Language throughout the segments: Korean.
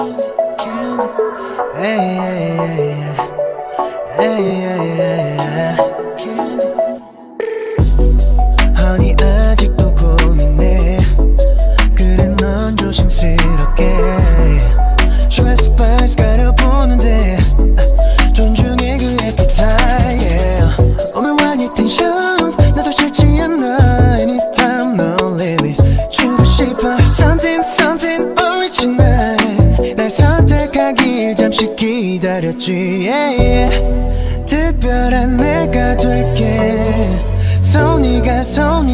candy, candy. Hey, yeah, yeah, yeah, hey, yeah, yeah, yeah, hey, hey, yeah, yeah. 특별한 내가 될게 손이가 손이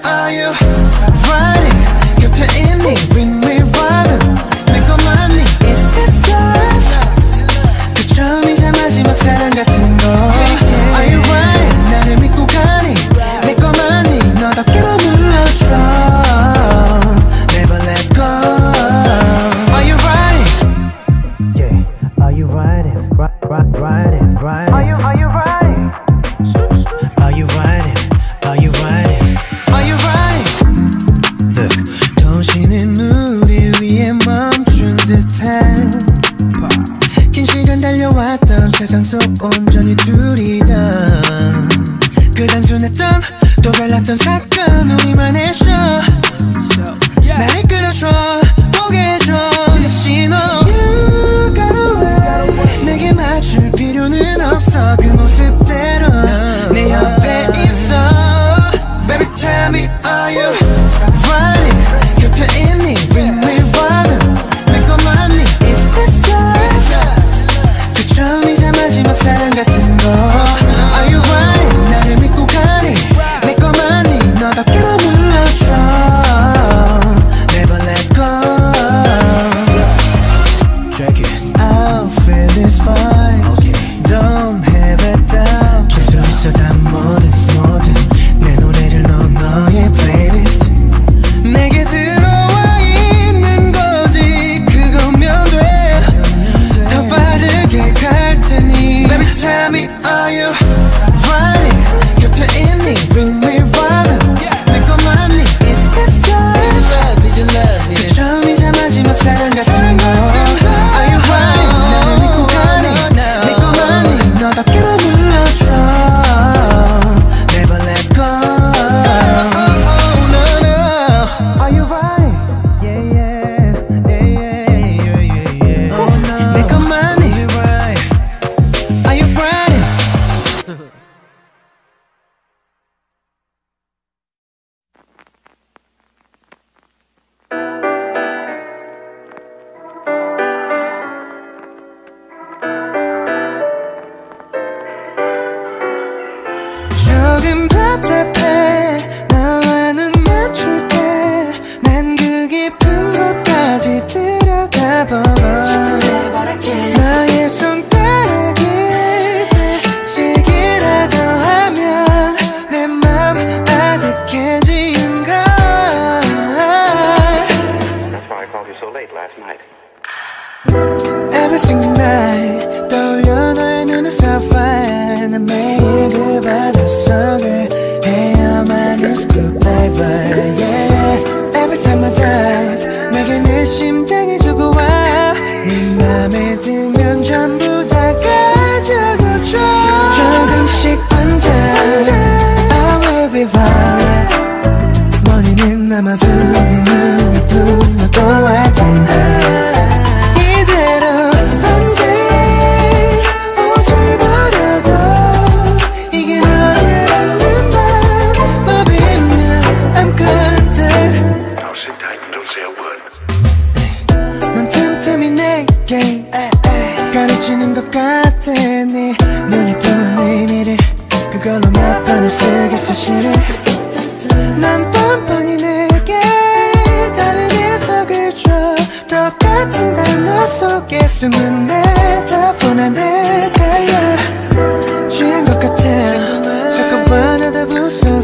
are you riding 곁에 있니 with me Let's go diver yeah Every time I dive 내게 내 심장을 주고 와네 맘에 들면 전부 다 가져가줘 조금씩 반전 I will be fine 사실은 난 뻔뻔히 내게 다른 해석을 줘. 똑같은 단어 속에 숨은 메타폰 안에 달려. 취한 것 같아. 자꾸 반하다 부서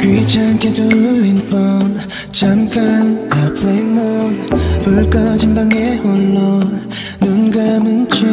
귀찮게 돌린 폰 잠깐 I play mode. 불 꺼진 방에 홀로 눈 감은 채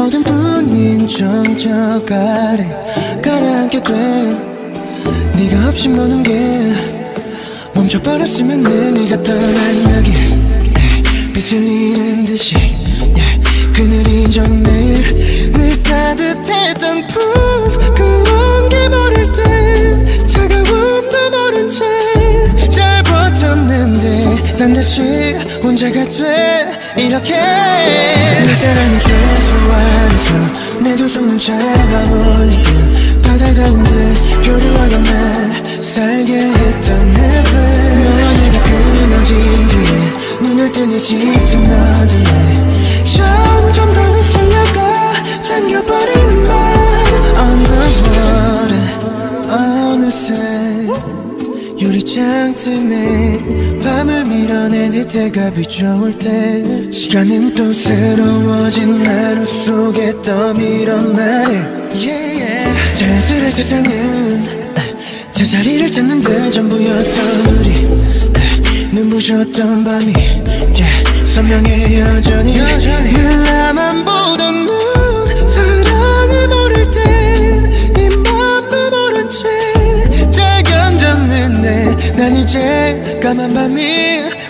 어둠 뿐인 정적 아래 가라앉게 돼. 네가 없이 모든 게 멈춰버렸으면 해. 네가 떠난 여기 에, 빛을 잃은 듯이 예, 그늘이 늘 품 그런 게 모를 땐 차가움도 모른 채잘 버텼는데 난 다시 혼자가 돼. 이렇게 내 사랑은 최소한에서 내 두 손을 잡아올리긴 바다 가운데 표류하던 날 살게 했던 heaven 너와 내가 끊어진 뒤에 눈을 뜨니 짙은 어둠에 점점 더 휩쓸려가 잠겨버리는 말. Underwater 어느새 유리창 틈에 밤을 밀어내 듯 해가 비춰올 때 시간은 또 새로워진 하루 속에 떠밀어 나를. Yeah. 자연스레 세상은 제자리를 찾는데 전부였던 우리. 눈부셨던 밤이 yeah, 선명해 여전히, 늘 나만 보던 이제 까만 밤이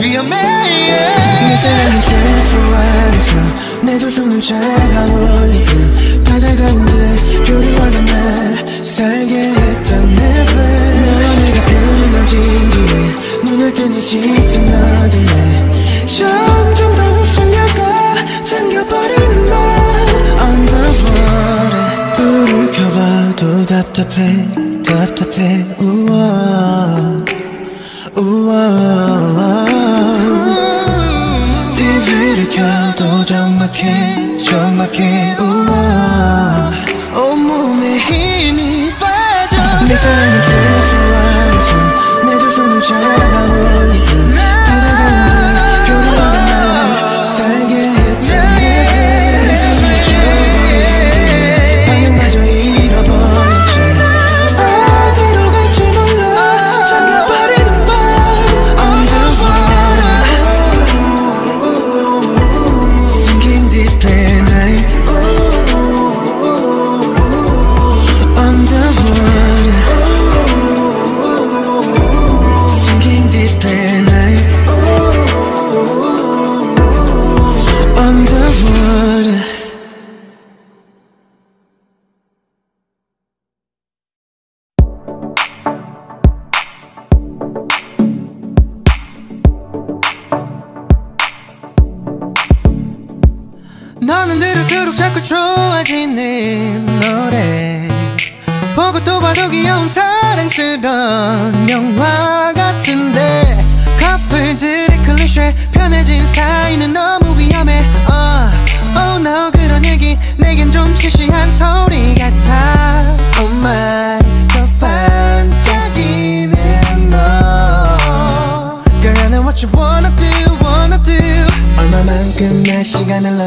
위험해 내 사랑은 최소한에서 내두 손을 잡아 올리고 바다 가운데 표류하던 날 살게 했던 heaven 너와 내가 끊어진 뒤에 눈을 뜨니 짙은 어둠에 점점 더 휩쓸려가 잠겨버리는 말. Underwater. 불을 켜봐도 답답해 답답해. 우와 TV를 켜도 적막해 적막해 우와. 온몸에 힘이 빠져. 내 사랑은 최소한에서 내두 손을 잡아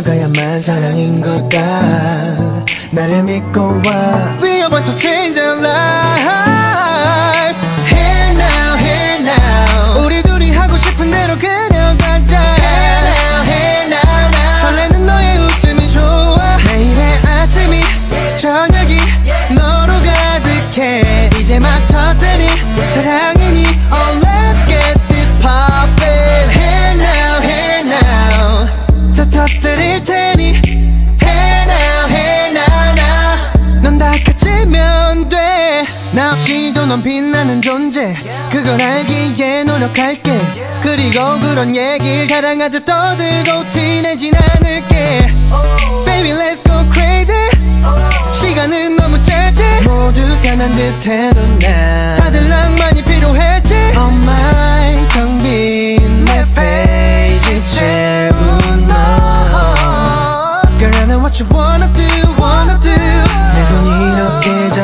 넣어야만 사랑인 걸까 나를 믿고 와 We are about to change our life 넌 빛나는 존재. 그걸 알기에 노력할게. 그리고 그런 얘길 자랑하듯 떠들고 티내진 않을게. Baby let's go crazy. 시간은 너무 짧지. 모두가 난 듯해도 난 다들 낭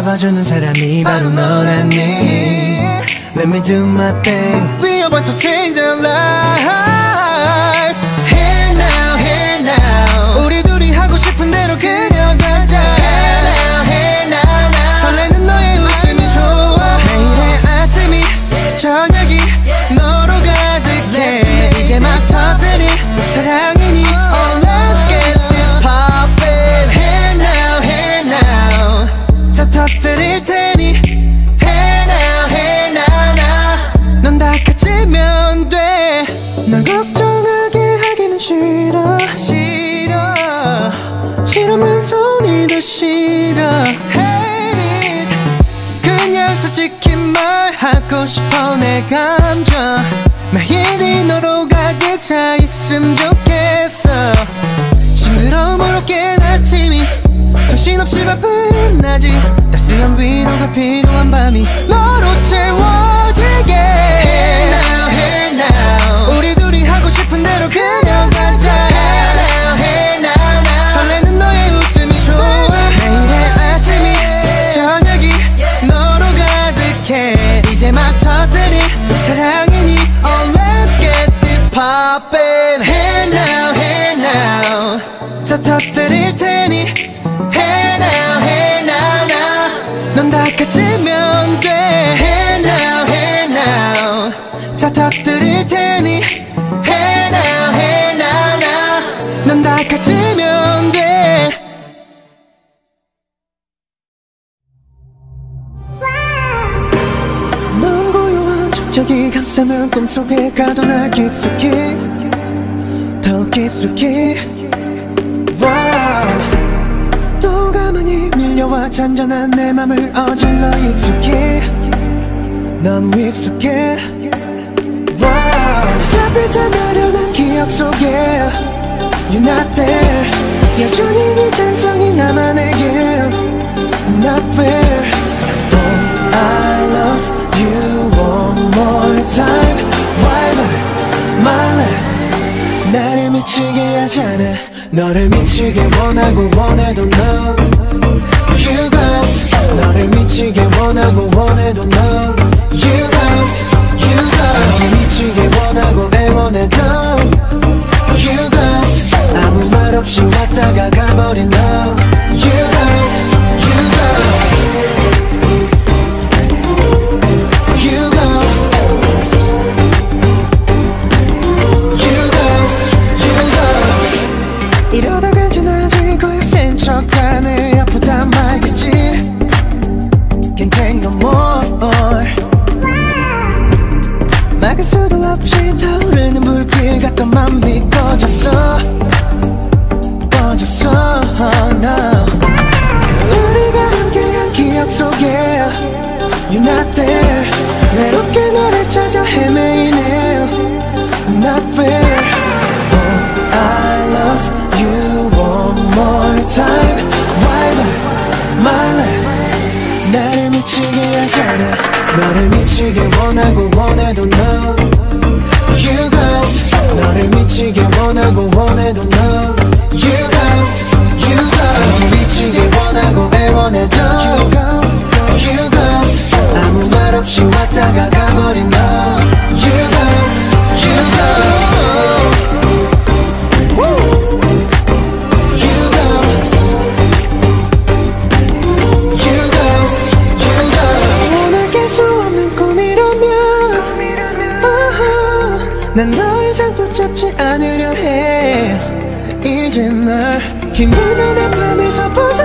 잡아주는 사람이 바로 너라니 Let me do my thing We are about to change our 감정 매일이 너로 가득 차 있음 좋겠어. 싱그러움으로 깬 아침이 정신없이 바쁜 낮이 따스한 위로가 필요한 밤이 너로 채워지게. Hey now, hey now. 우리 둘이 하고 싶은 대로 그냥 가도 날 깊숙이 더 깊숙이. wow. 또 가만히 밀려와 잔잔한 내 맘을 어질러 익숙해 넌 익숙해. wow. 잡힐 듯 가려는 기억 속에 You're not there. 여전히 네 잔상이 나만에게 Not fair. Oh I lost you one more time. 말라 나를 미치게 하잖아. 너를 미치게 원하고 원해도 no You go 너를 미치게 원하고 원해도 no You go You go 네 미치게 원하고 애원해도. You go 아무 말 없이 왔다가 가버린 너. 붙잡지 않으려 해. 이제 날 힘들면 내 맘에서 벗어